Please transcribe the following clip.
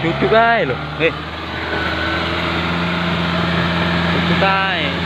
Tutup lah lo Eh. Tutup